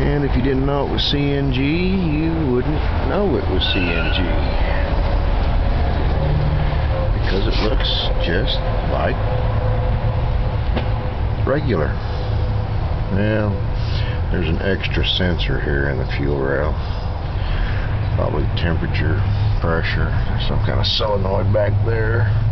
And if you didn't know it was CNG, you wouldn't know it was CNG. Because it looks just like regular. Well, there's an extra sensor here in the fuel rail. Probably temperature, pressure, some kind of solenoid back there.